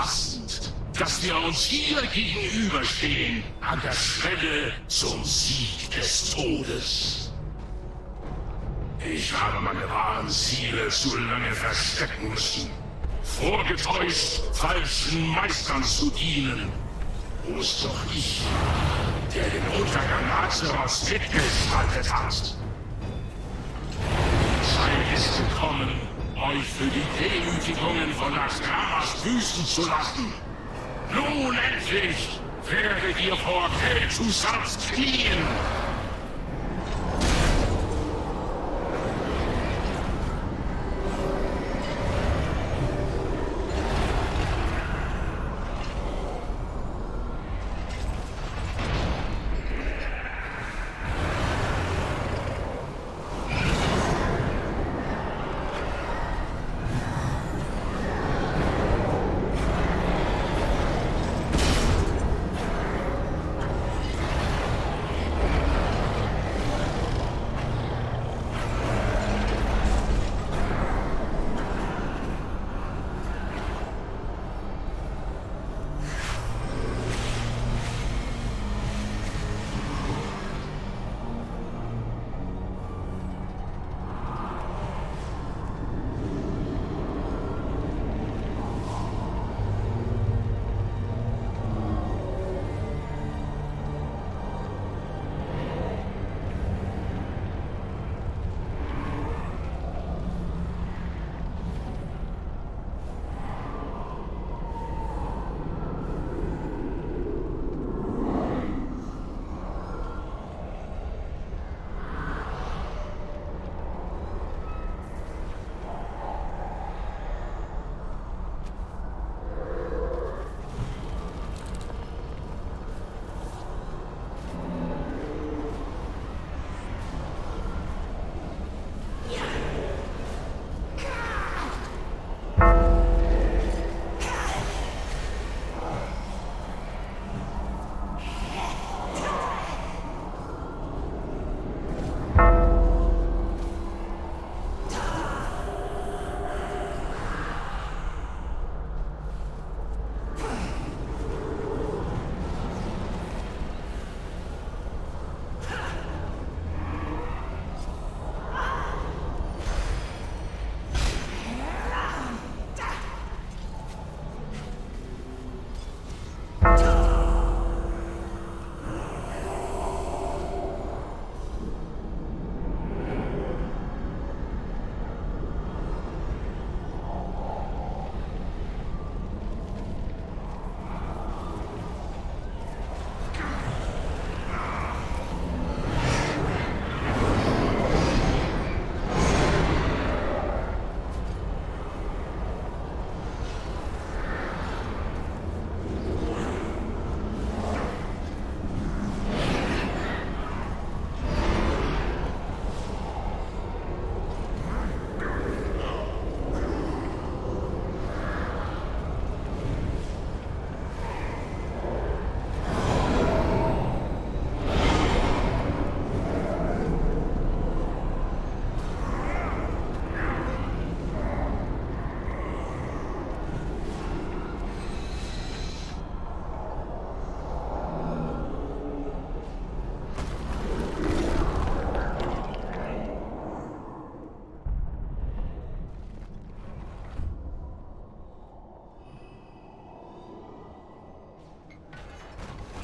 passend, dass wir uns hier gegenüberstehen, an der Schwelle zum Sieg des Todes. Ich habe meine wahren Ziele zu lange verstecken müssen. Vorgetäuscht, falschen Meistern zu dienen. Wo ist doch ich, der den Untergang Azeroths mitgestaltet hat? Zeit ist gekommen, euch für die Demütigungen von Asgaras büßen zu lassen. Nun endlich werdet ihr vor Kel'Thuzars knien.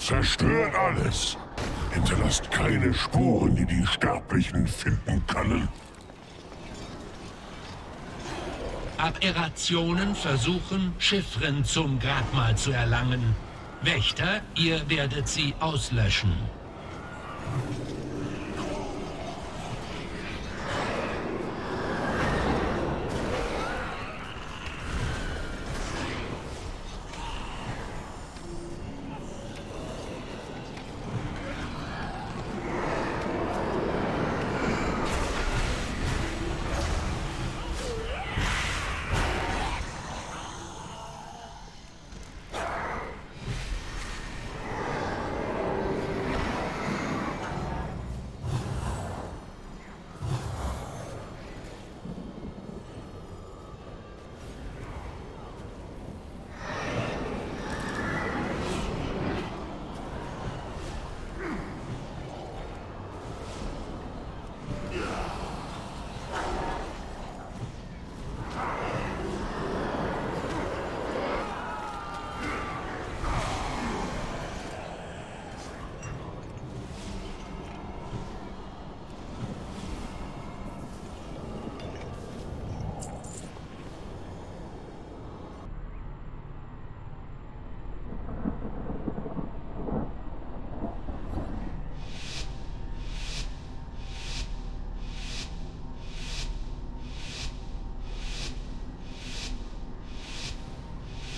Zerstört alles. Hinterlasst keine Spuren, die die Sterblichen finden können. Aberrationen versuchen, Chiffren zum Grabmal zu erlangen. Wächter, ihr werdet sie auslöschen.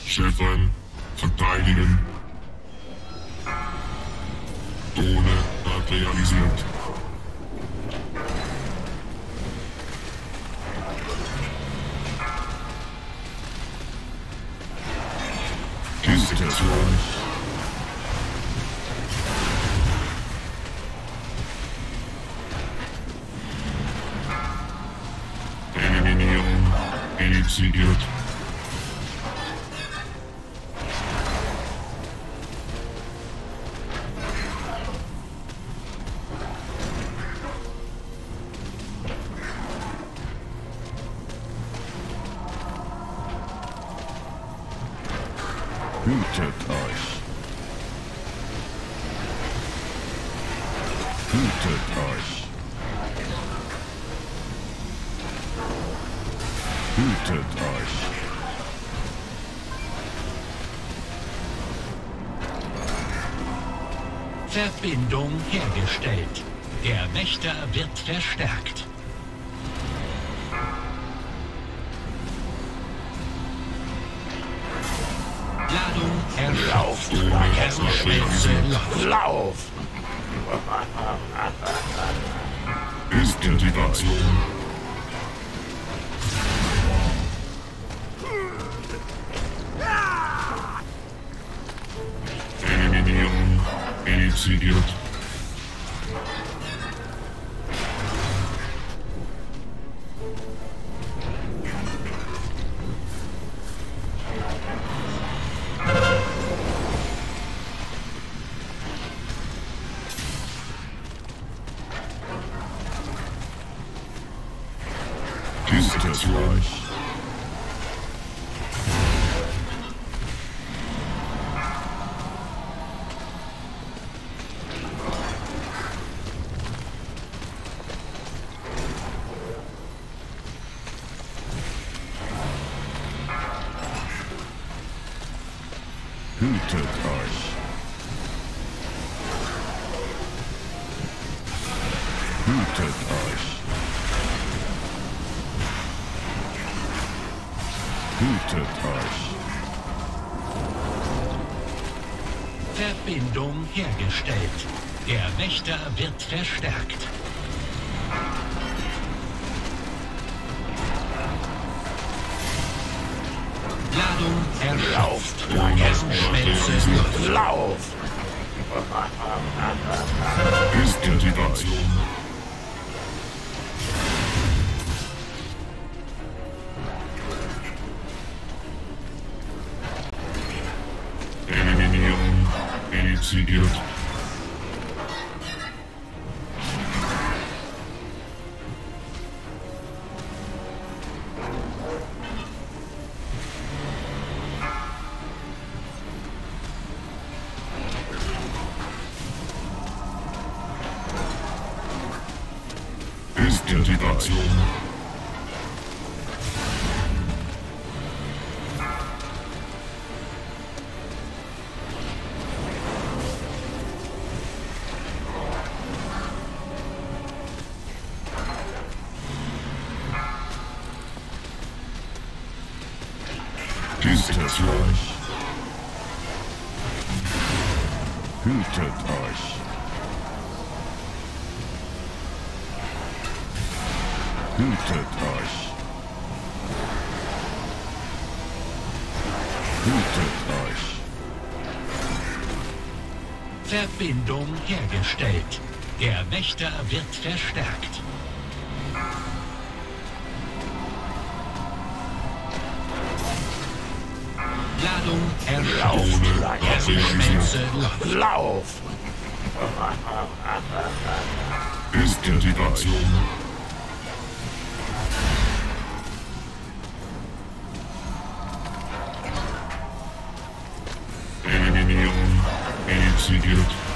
Chiffren, verteidigen. Drohne materialisiert. Hergestellt. Der Wächter wird verstärkt. Ladung erschafft. Kernschmelze läuft. Lauf! Integration. Eliminierung initiiert. Verstärkt. Ladung erschafft. Kernschmelze läuft. Lauf! Integration. Eliminierung initiiert. Verbindung hergestellt. Der Wächter wird verstärkt. Ladung erschafft. Kernschmelze läuft. Lauf! Integration. Eliminierung initiiert.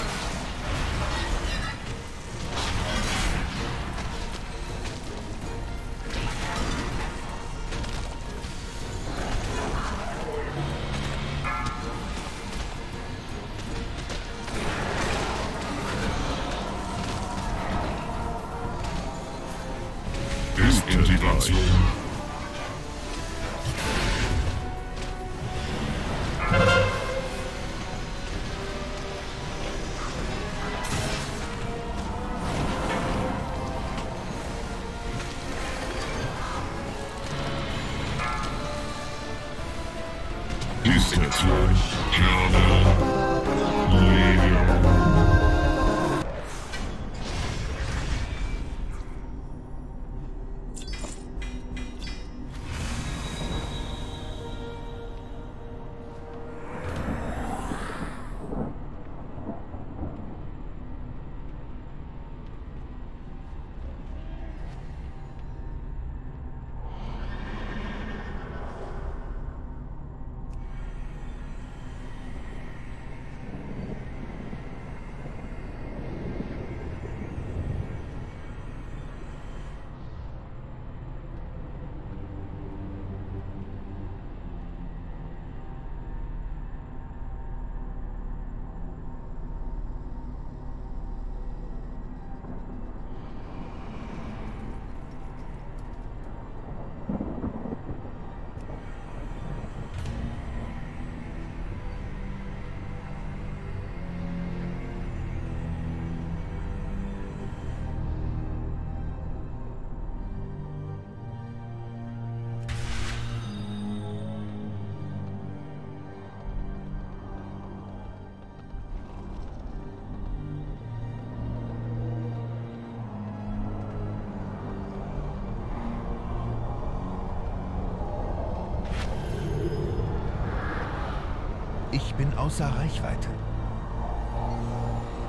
Außer Reichweite.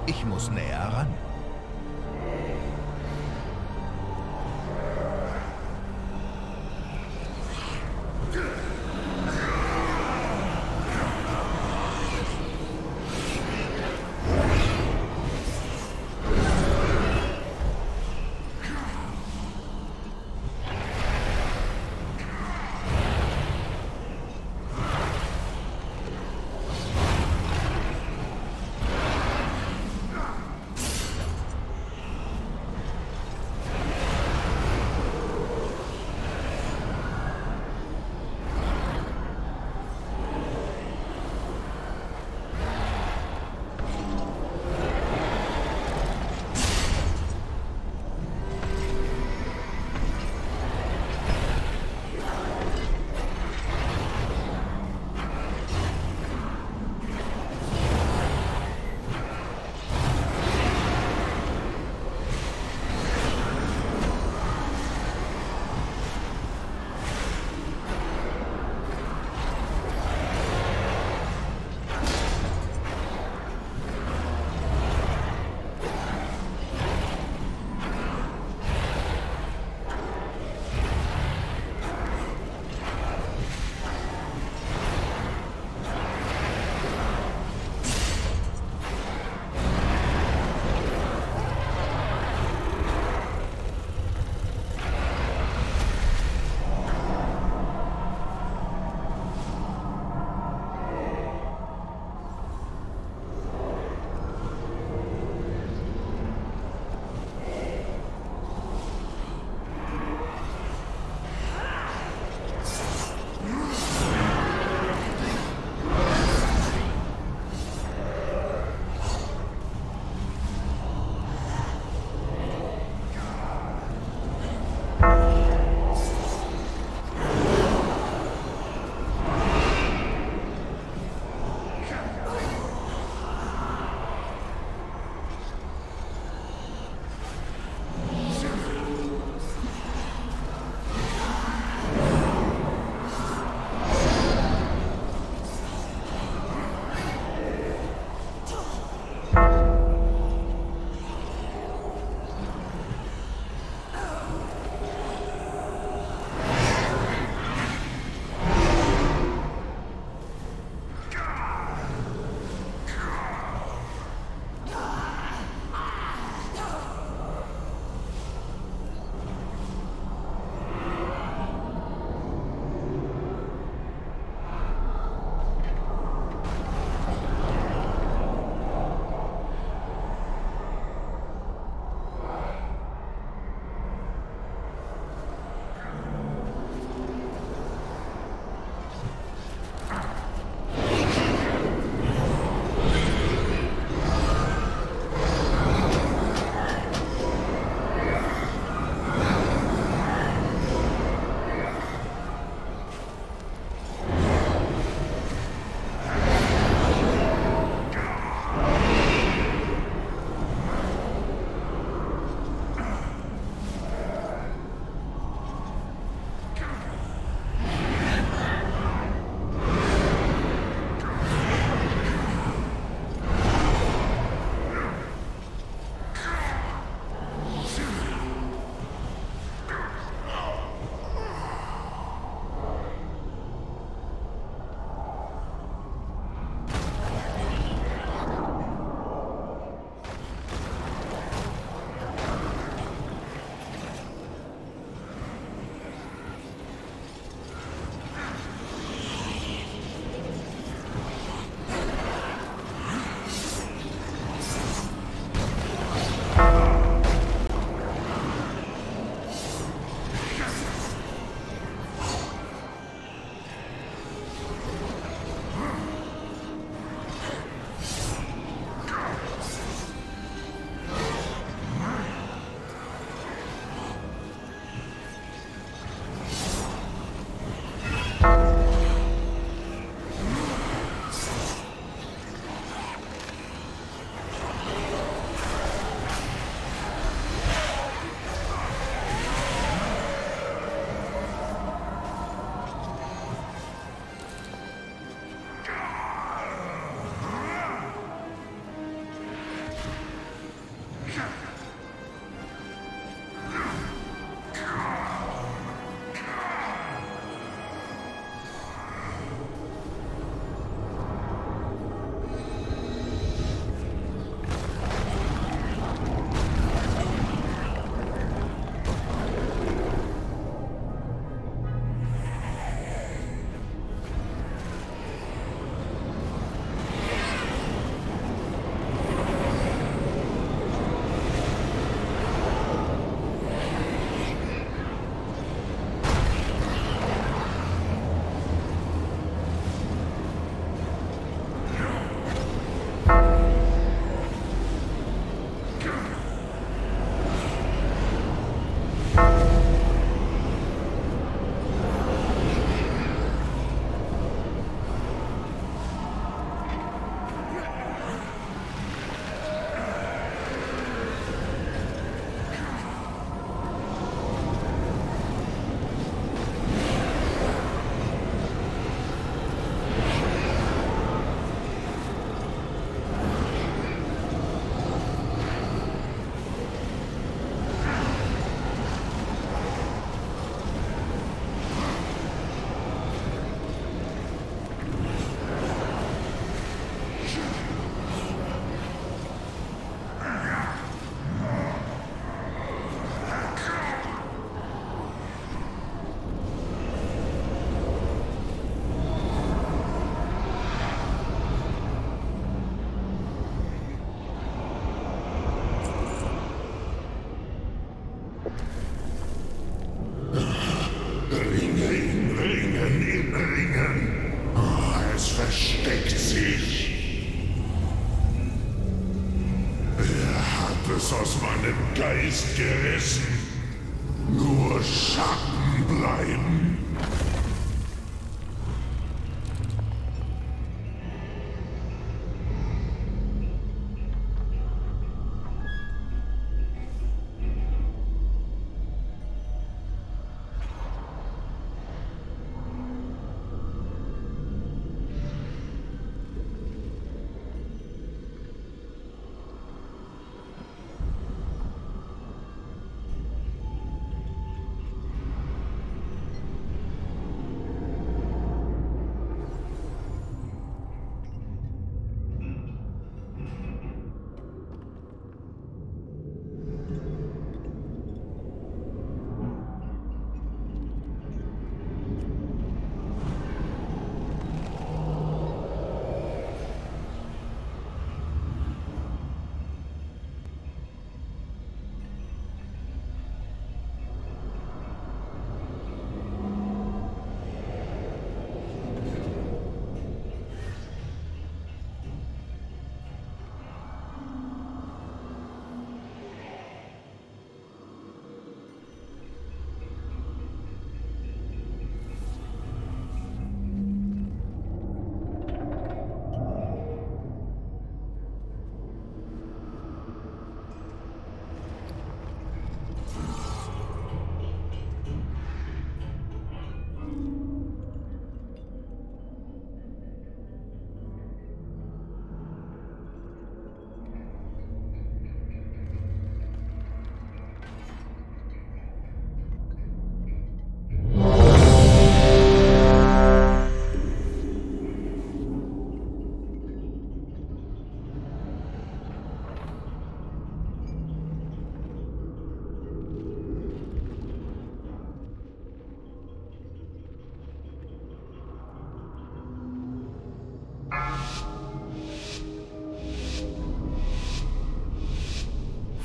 Ich muss näher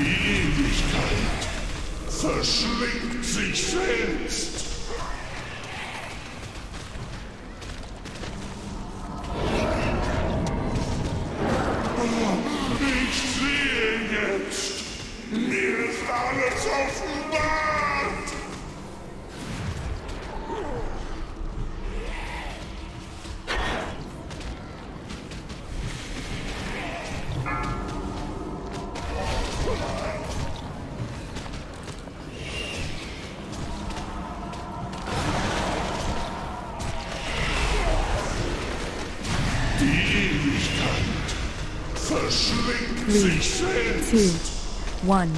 Die Ewigkeit verschlingt sich selbst. Three, two, one.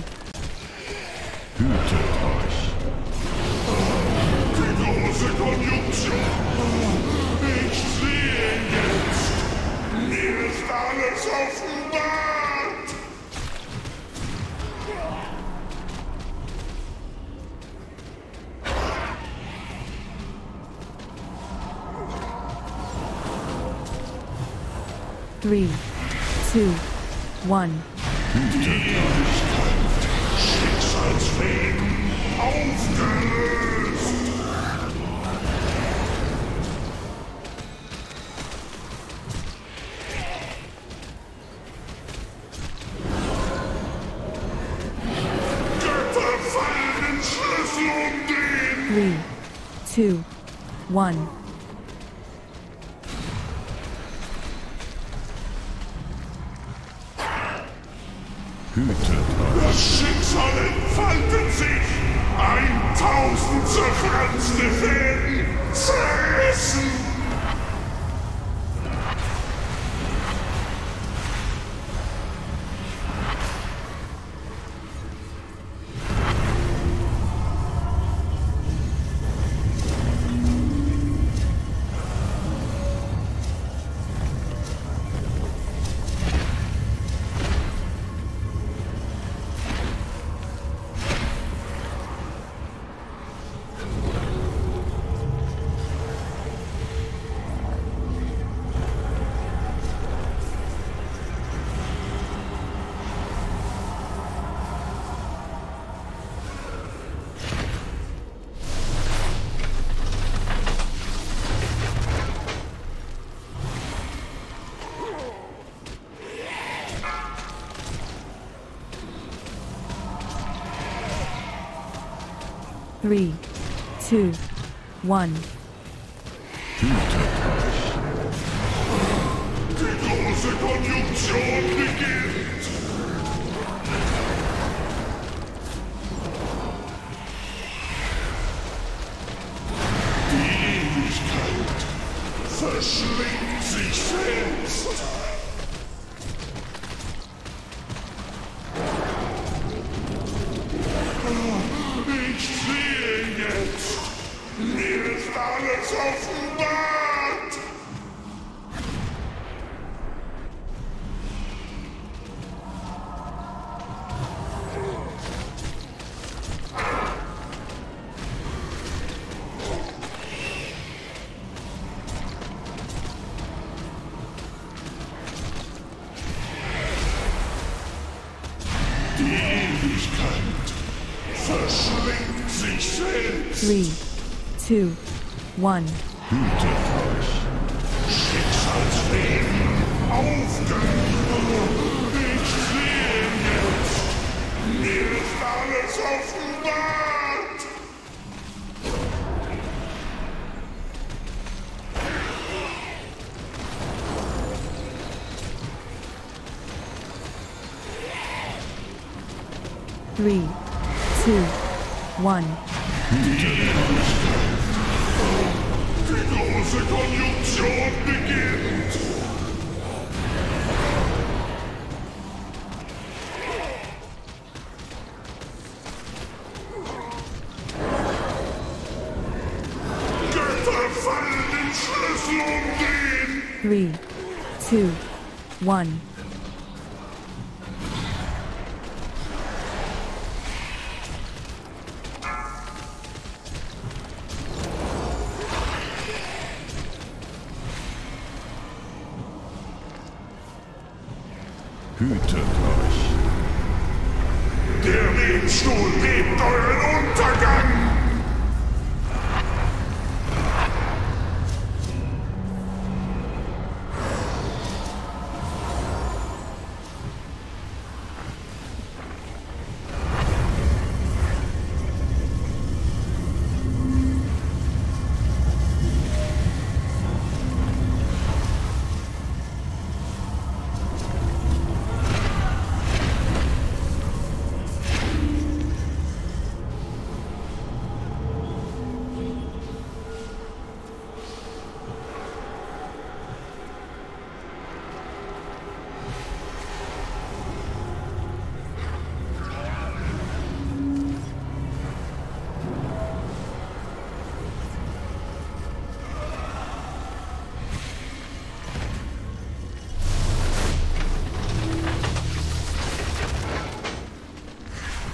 three, two, one. 早点休息嘛 one. Hmm. Hütet euch. Der Lebensstuhl hebt euren Untergang!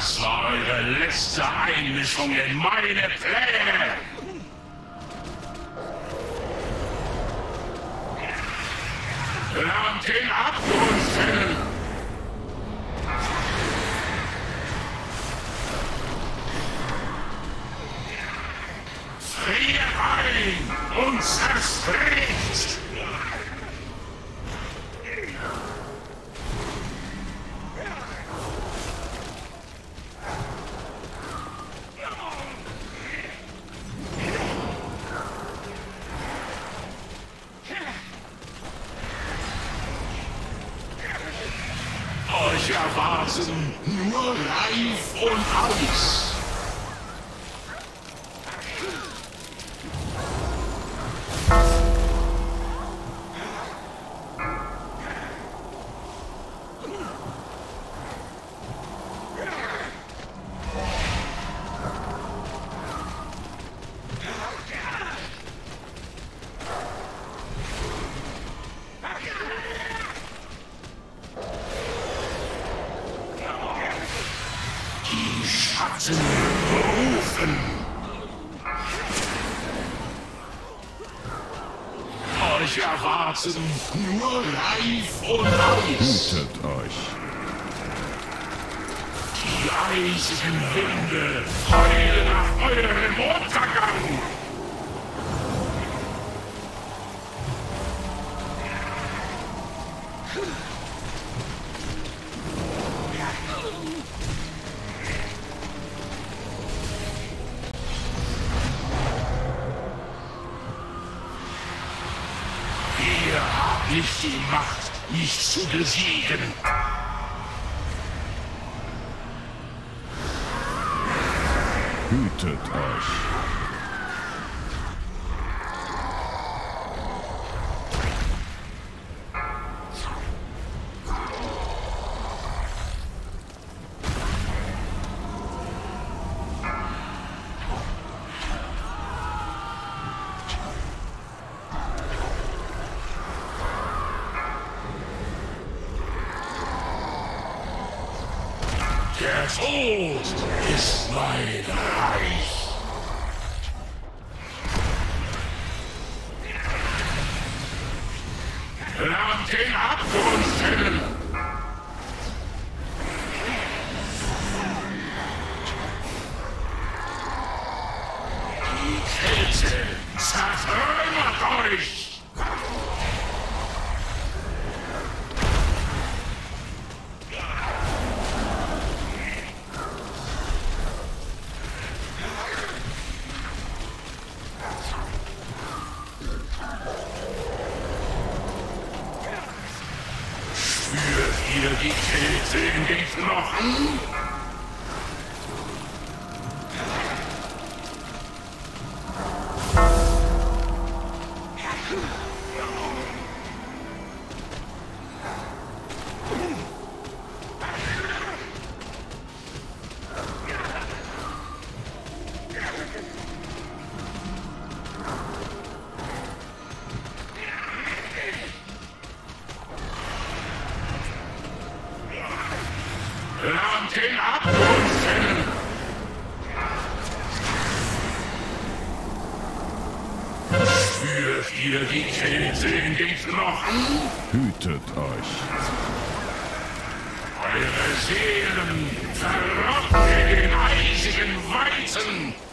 Das war eure letzte Einmischung in meine Pläne. Straßen nur reif und heiß. Hütet euch. Die eisigen Winde heulen nach eurem Untergang. zu besiegen. Hütet euch. Rider. Eure Seelen verrotten in eisigen Weizen!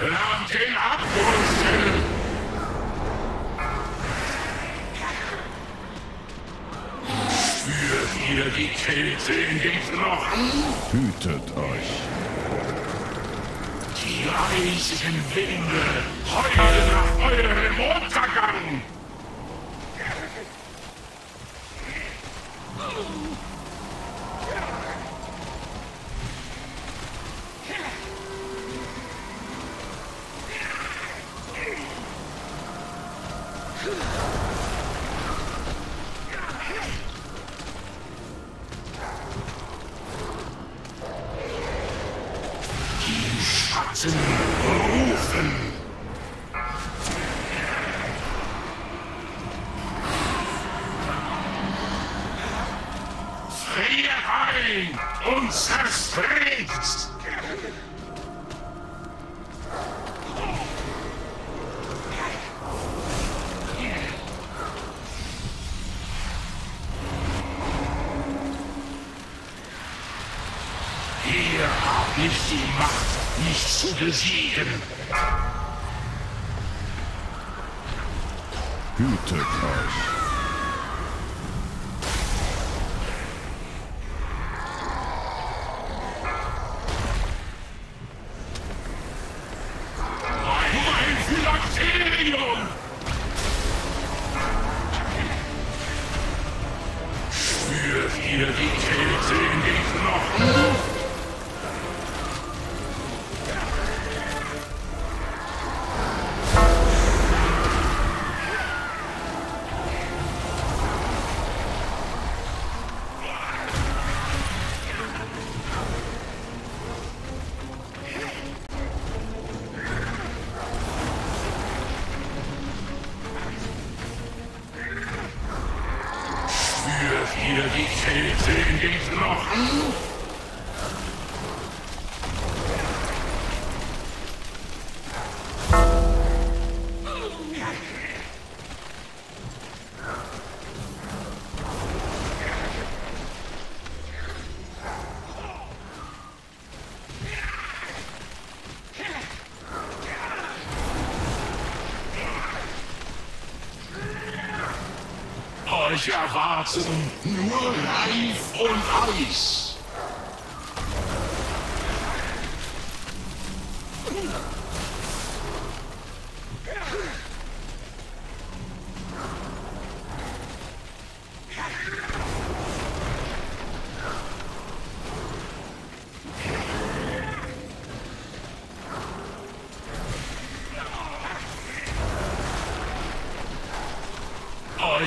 Lernt den abrüsten! Spürt ihr die Kälte in den Knochen? Hütet euch. Die eisigen Winde heulen nach eurem Untergang! Euch erwarten nur Reif und Eis.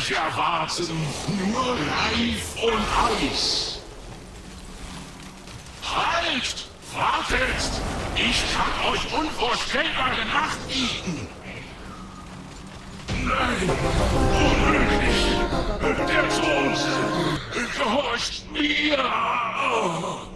Euch erwarten nur Reif und Eis. Halt! Wartet! Ich kann euch unvorstellbare Macht bieten! Nein! Unmöglich! Der Tod gehorcht mir!